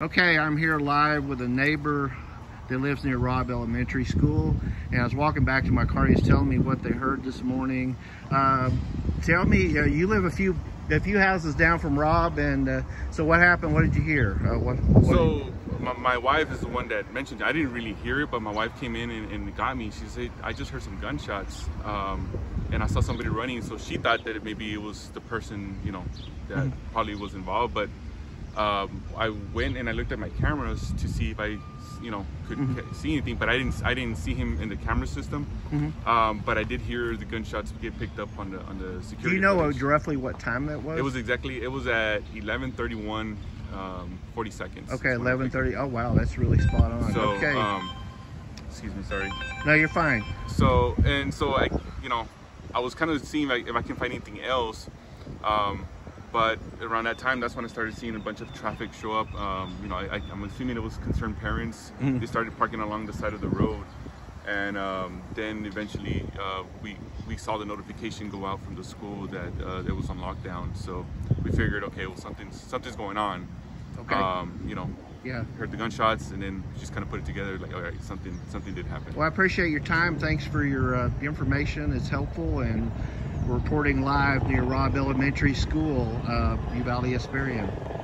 Okay, I'm here live with a neighbor that lives near Robb Elementary School. And I was walking back to my car, he's telling me what they heard this morning. Uh, tell me, uh, you live a few a few houses down from Robb, and uh, so what happened? What did you hear? Uh, what, what so my, my, wife is the one that mentioned it. I didn't really hear it, but my wife came in and, and got me. She said, I just heard some gunshots. Um, and I saw somebody running, so she thought that it, maybe it was the person, you know, that mm -hmm. probably was involved. But um, I went and I looked at my cameras to see if I, you know, could mm-hmm. see anything, but I didn't. I didn't see him in the camera system. Mm-hmm. Um, but I did hear the gunshots get picked up on the on the security. Do you know footage. roughly what time that was? It was exactly. It was at 11:31, um, 40 seconds. Okay, 11:30. Oh wow, that's really spot on. So, okay. Um, excuse me, sorry. No, you're fine. So and so I, you know, I was kind of seeing like if I can find anything else. But around that time, that's when I started seeing a bunch of traffic show up. Um, you know, I, am assuming it was concerned parents. Mm-hmm. They started parking along the side of the road, and um, then eventually uh, we we saw the notification go out from the school that uh, it was on lockdown. So we figured, okay, well something's something's going on. Okay. Um, you know, yeah. Heard the gunshots and then just kind of put it together like, all right, something something did happen. Well, I appreciate your time. Thanks for your uh, information. It's helpful and reporting live near Robb Elementary School, uh, Uvalde Hesperian.